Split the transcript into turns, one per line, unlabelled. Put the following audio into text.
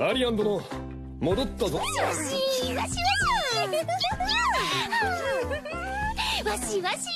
アリアン殿戻ったぞ。
よしわしわし。わしわし。